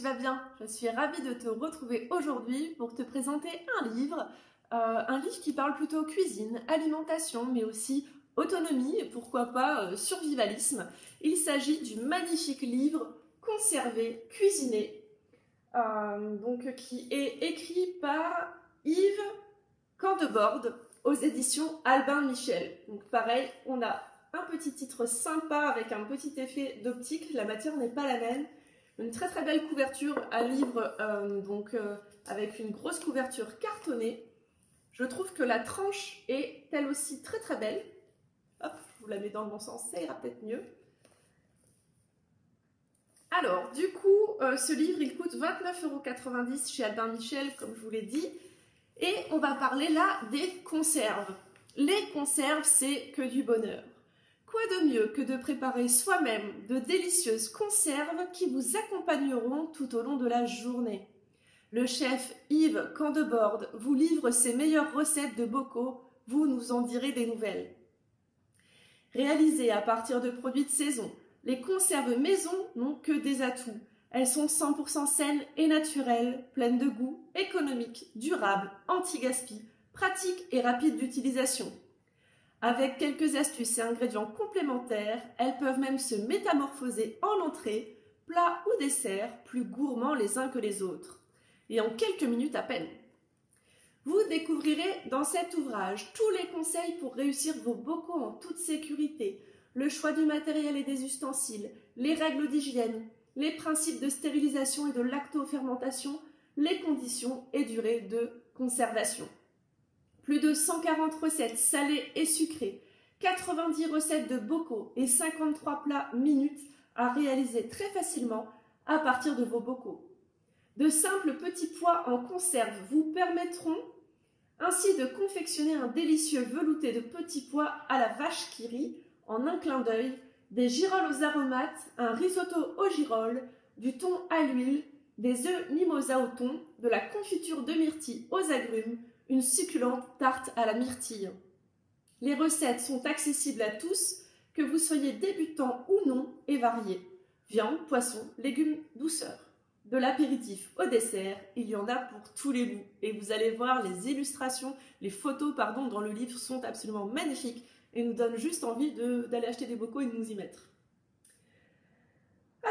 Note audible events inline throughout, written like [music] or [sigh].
tu vas bien. Je suis ravie de te retrouver aujourd'hui pour te présenter un livre, euh, un livre qui parle plutôt cuisine, alimentation, mais aussi autonomie et pourquoi pas euh, survivalisme. Il s'agit du magnifique livre Conserver, cuisiner, euh, qui est écrit par Yves Candeborde aux éditions Albin Michel. Donc pareil, on a un petit titre sympa avec un petit effet d'optique. La matière n'est pas la même. Une très très belle couverture à livre, euh, donc euh, avec une grosse couverture cartonnée. Je trouve que la tranche est elle aussi très très belle. Hop, je vous la mets dans le bon sens, ça ira peut-être mieux. Alors, du coup, euh, ce livre, il coûte 29,90€ chez Albin Michel, comme je vous l'ai dit. Et on va parler là des conserves. Les conserves, c'est que du bonheur. Quoi de mieux que de préparer soi-même de délicieuses conserves qui vous accompagneront tout au long de la journée Le chef Yves Candeborde vous livre ses meilleures recettes de bocaux, vous nous en direz des nouvelles. Réalisées à partir de produits de saison, les conserves maison n'ont que des atouts. Elles sont 100% saines et naturelles, pleines de goût, économiques, durables, anti-gaspi, pratiques et rapides d'utilisation. Avec quelques astuces et ingrédients complémentaires, elles peuvent même se métamorphoser en entrée, plat ou dessert, plus gourmands les uns que les autres, et en quelques minutes à peine. Vous découvrirez dans cet ouvrage tous les conseils pour réussir vos bocaux en toute sécurité, le choix du matériel et des ustensiles, les règles d'hygiène, les principes de stérilisation et de lactofermentation, les conditions et durées de conservation. Plus de 140 recettes salées et sucrées, 90 recettes de bocaux et 53 plats minutes à réaliser très facilement à partir de vos bocaux. De simples petits pois en conserve vous permettront ainsi de confectionner un délicieux velouté de petits pois à la vache qui rit en un clin d'œil, des girolles aux aromates, un risotto aux girolles, du thon à l'huile, des œufs mimosa au thon, de la confiture de myrtille aux agrumes, une succulente tarte à la myrtille. Les recettes sont accessibles à tous, que vous soyez débutant ou non, et variées. Viande, poisson, légumes, douceur. De l'apéritif au dessert, il y en a pour tous les goûts. Et vous allez voir, les illustrations, les photos, pardon, dans le livre sont absolument magnifiques et nous donnent juste envie d'aller acheter des bocaux et de nous y mettre.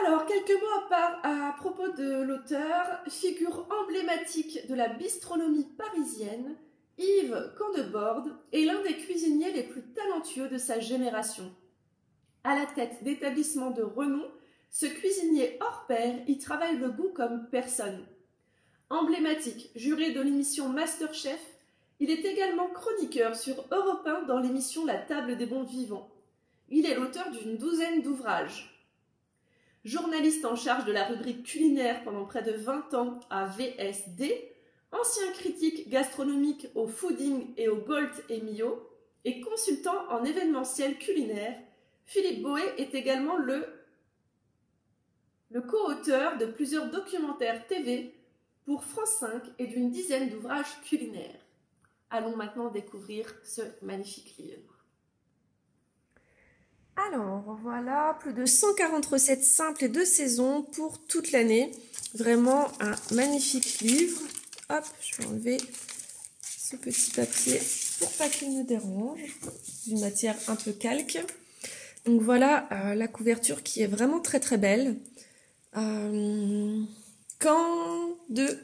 Alors, quelques mots à, propos de l'auteur. Figure emblématique de la bistronomie parisienne, Yves Candeborde est l'un des cuisiniers les plus talentueux de sa génération. À la tête d'établissements de renom, ce cuisinier hors pair y travaille le goût comme personne. Emblématique, juré de l'émission Masterchef, il est également chroniqueur sur Europe 1 dans l'émission La table des bons vivants. Il est l'auteur d'une douzaine d'ouvrages. Journaliste en charge de la rubrique culinaire pendant près de 20 ans à VSD, ancien critique gastronomique au Fooding et au Gold et et consultant en événementiel culinaire, Philippe Boé est également le, le co-auteur de plusieurs documentaires TV pour France 5 et d'une dizaine d'ouvrages culinaires. Allons maintenant découvrir ce magnifique livre. Alors voilà, plus de 140 recettes simples et de saison pour toute l'année. Vraiment un magnifique livre. Hop, je vais enlever ce petit papier pour pas qu'il me dérange. Une matière un peu calque. Donc voilà euh, la couverture qui est vraiment très très belle. Euh, quand de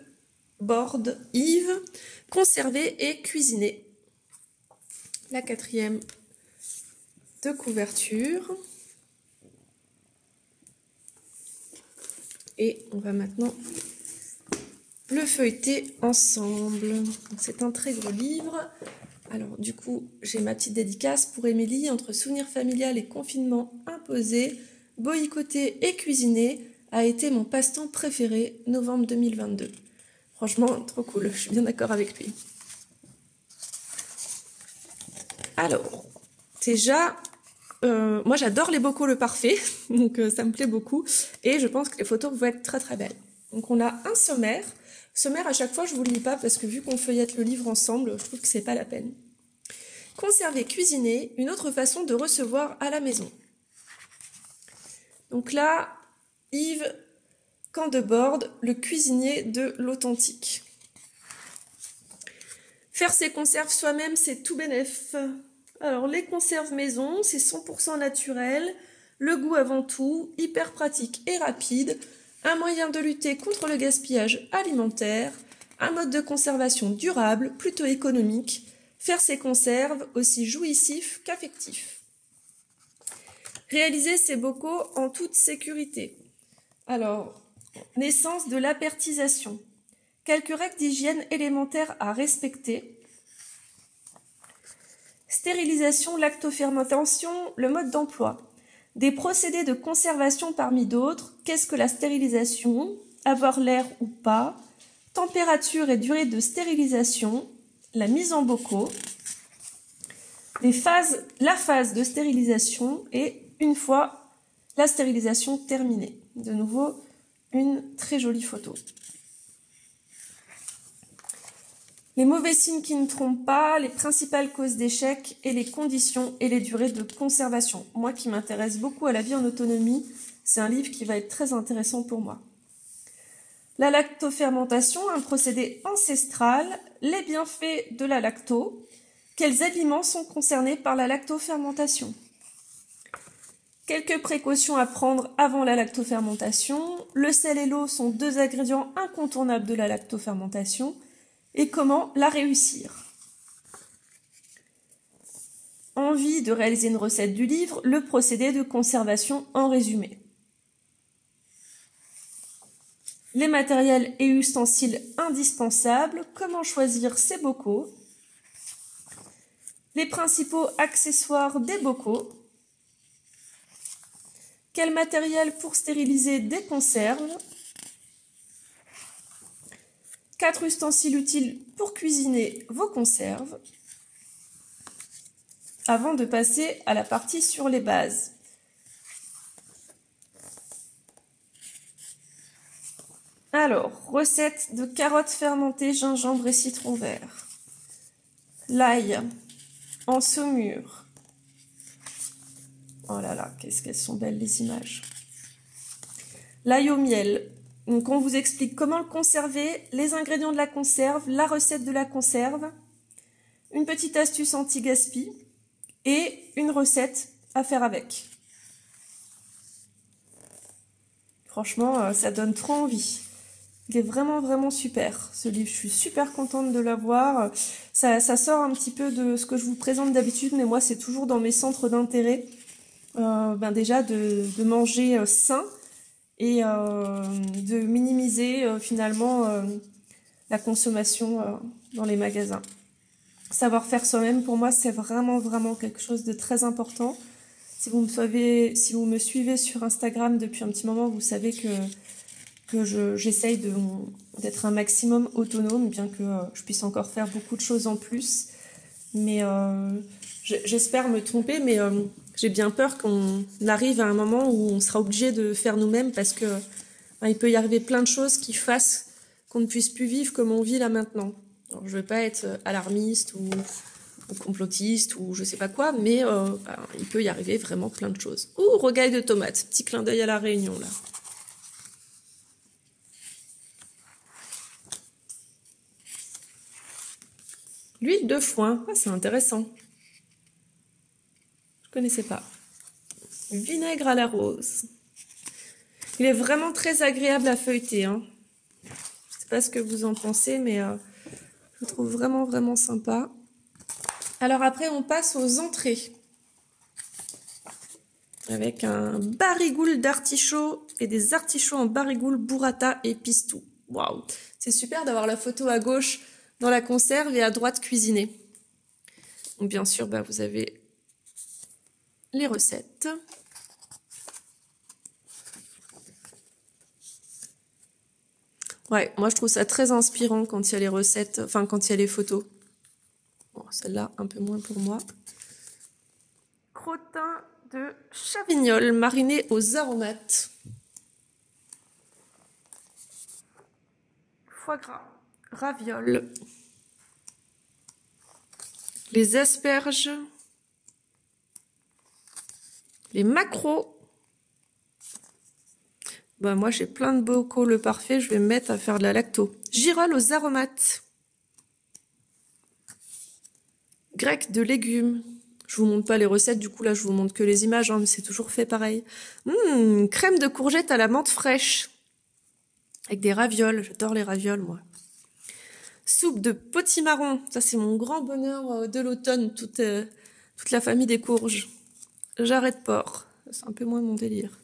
borde Yves, conservé et cuisiné. La quatrième de couverture. Et on va maintenant le feuilleter ensemble. C'est un très gros livre. Alors du coup, j'ai ma petite dédicace pour Émilie. Entre souvenirs familial et confinement imposé, boycotter et cuisiner a été mon passe-temps préféré, novembre 2022. Franchement, trop cool, je suis bien d'accord avec lui. Alors, déjà, euh, moi j'adore les bocaux le parfait, [laughs] donc euh, ça me plaît beaucoup. Et je pense que les photos vont être très très belles. Donc on a un sommaire. Sommaire à chaque fois, je vous le lis pas parce que vu qu'on feuillette le livre ensemble, je trouve que c'est pas la peine. Conserver, cuisiner, une autre façon de recevoir à la maison. Donc là, Yves quand de borde, le cuisinier de l'authentique. Faire ses conserves soi-même, c'est tout bénef. Alors, les conserves maison, c'est 100% naturel, le goût avant tout, hyper pratique et rapide, un moyen de lutter contre le gaspillage alimentaire, un mode de conservation durable, plutôt économique, faire ses conserves aussi jouissif qu'affectif. Réaliser ses bocaux en toute sécurité. Alors, naissance de l'apertisation. Quelques règles d'hygiène élémentaires à respecter. Stérilisation, lactofermentation, le mode d'emploi. Des procédés de conservation parmi d'autres. Qu'est-ce que la stérilisation Avoir l'air ou pas Température et durée de stérilisation. La mise en bocaux. Les phases, la phase de stérilisation et une fois la stérilisation terminée. De nouveau, une très jolie photo. Les mauvais signes qui ne trompent pas, les principales causes d'échec et les conditions et les durées de conservation. Moi qui m'intéresse beaucoup à la vie en autonomie, c'est un livre qui va être très intéressant pour moi. La lactofermentation, un procédé ancestral, les bienfaits de la lacto, quels aliments sont concernés par la lactofermentation? Quelques précautions à prendre avant la lactofermentation. Le sel et l'eau sont deux ingrédients incontournables de la lactofermentation et comment la réussir? Envie de réaliser une recette du livre, le procédé de conservation en résumé. Les matériels et ustensiles indispensables, comment choisir ses bocaux, les principaux accessoires des bocaux, quel matériel pour stériliser des conserves, Quatre ustensiles utiles pour cuisiner vos conserves avant de passer à la partie sur les bases. Alors, recette de carottes fermentées, gingembre et citron vert. L'ail en saumure. Oh là là, qu'est-ce qu'elles sont belles les images. L'ail au miel, donc on vous explique comment le conserver, les ingrédients de la conserve, la recette de la conserve, une petite astuce anti-gaspi et une recette à faire avec. Franchement, euh, ça donne trop envie. Il est vraiment vraiment super ce livre. Je suis super contente de l'avoir. Ça, sort un petit peu de ce que je vous présente d'habitude, mais moi c'est toujours dans mes centres d'intérêt. Euh, ben déjà de, de manger euh, sain, et euh, de minimiser euh, finalement euh, la consommation dans les magasins. Savoir faire soi-même, pour moi, c'est vraiment, vraiment quelque chose de très important. Si vous me suivez, si vous me suivez sur Instagram depuis un petit moment, vous savez que, que j'essaye d'être un maximum autonome, bien que je puisse encore faire beaucoup de choses en plus. Mais j'espère me tromper, mais j'ai bien peur qu'on arrive à un moment où on sera obligé de faire nous-mêmes parce que ben, il peut y arriver plein de choses qui fassent qu'on ne puisse plus vivre comme on vit là maintenant. Alors, je ne veux pas être alarmiste ou, complotiste ou je sais pas quoi, mais euh, ben, il peut y arriver vraiment plein de choses. Ouh, rogaille de tomates, petit clin d'œil à la réunion là. L'huile de foin, ah, c'est intéressant connaissais pas. Vinaigre à la rose. Il est vraiment très agréable à feuilleter. Hein. Je sais pas ce que vous en pensez, mais euh, je le trouve vraiment, vraiment sympa. Alors après, on passe aux entrées. Avec un barigoule d'artichaut et des artichauts en barigoule burrata et pistou. Waouh C'est super d'avoir la photo à gauche dans la conserve et à droite cuisinée. bien sûr, bah, vous avez les recettes. Ouais, moi je trouve ça très inspirant quand il y a les recettes, enfin quand il y a les photos. Bon, celle-là, un peu moins pour moi. Crottin de chavignol mariné aux aromates. Foie gras, ravioles. Les asperges les macros, Bah moi j'ai plein de bocaux le parfait, je vais me mettre à faire de la lacto. Girole aux aromates. Grec de légumes. Je vous montre pas les recettes, du coup là je vous montre que les images, hein, mais c'est toujours fait pareil. Mmh, crème de courgette à la menthe fraîche. Avec des ravioles, j'adore les ravioles moi. Soupe de potimarron, ça c'est mon grand bonheur euh, de l'automne, toute, euh, toute la famille des courges. Jarret de porc, c'est un peu moins mon délire.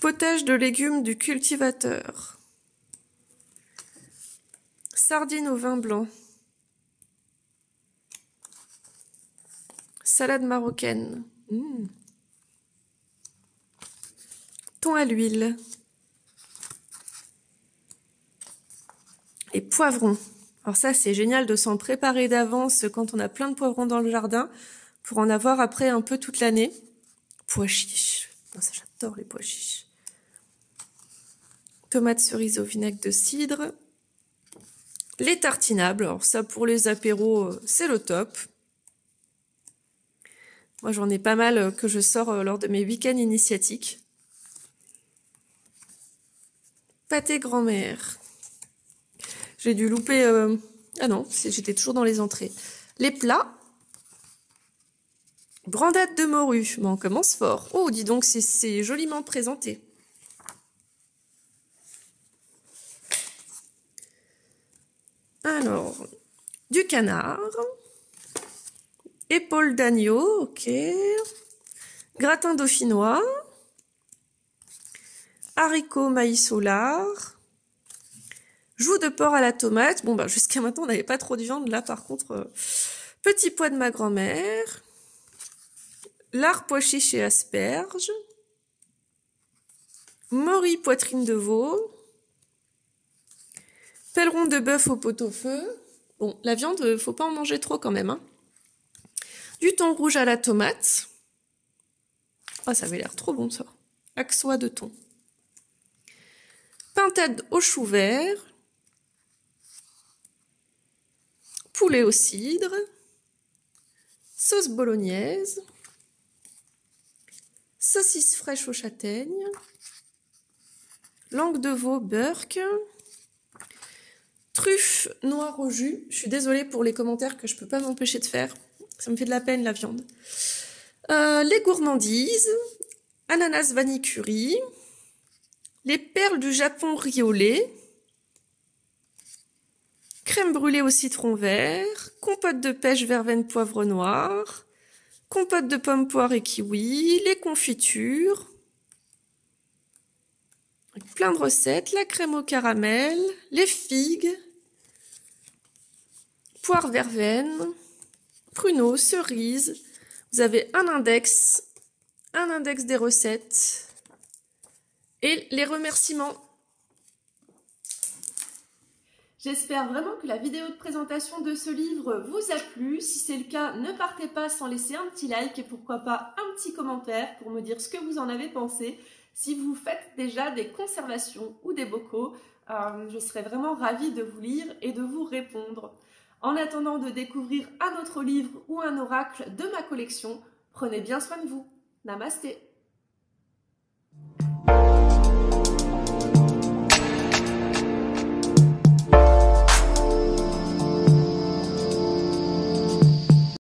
Potage de légumes du cultivateur. Sardines au vin blanc. Salade marocaine. Mmh. Thon à l'huile. Et poivrons. Alors ça, c'est génial de s'en préparer d'avance quand on a plein de poivrons dans le jardin pour en avoir après un peu toute l'année. Pois chiches. j'adore les pois chiches. Tomates cerises au vinaigre de cidre. Les tartinables. Alors ça, pour les apéros, euh, c'est le top. Moi, j'en ai pas mal euh, que je sors euh, lors de mes week-ends initiatiques. Pâté grand-mère. J'ai dû louper... Euh, ah non, j'étais toujours dans les entrées. Les plats. Brandade de morue. Bon, on commence fort. Oh, dis donc, c'est joliment présenté. Alors, du canard. Épaule d'agneau, ok. Gratin dauphinois. Haricots maïs au. Joues de porc à la tomate. Bon, bah, jusqu'à maintenant, on n'avait pas trop de viande. Là, par contre, euh, petit pois de ma grand-mère. Lard pois chiche et asperges. Mori poitrine de veau. Pèleron de bœuf au pot-au-feu. Bon, la viande, faut pas en manger trop quand même. Hein. Du thon rouge à la tomate. Ah, ça avait l'air trop bon ça. Axois de thon. Pintade au chou vert. Poulet au cidre. Sauce bolognaise. Saucisse fraîche aux châtaignes. Langue de veau burk. Truffe noire au jus. Je suis désolée pour les commentaires que je peux pas m'empêcher de faire. Ça me fait de la peine la viande. Euh, les gourmandises, ananas vanille les perles du Japon riolées, crème brûlée au citron vert, compote de pêche verveine poivre noir, compote de pommes poire et kiwi, les confitures, plein de recettes, la crème au caramel, les figues, poire verveine, pruneaux, cerises. Vous avez un index, un index des recettes et les remerciements. J'espère vraiment que la vidéo de présentation de ce livre vous a plu. Si c'est le cas, ne partez pas sans laisser un petit like et pourquoi pas un petit commentaire pour me dire ce que vous en avez pensé. Si vous faites déjà des conservations ou des bocaux, euh, je serais vraiment ravie de vous lire et de vous répondre. En attendant de découvrir un autre livre ou un oracle de ma collection, prenez bien soin de vous. Namasté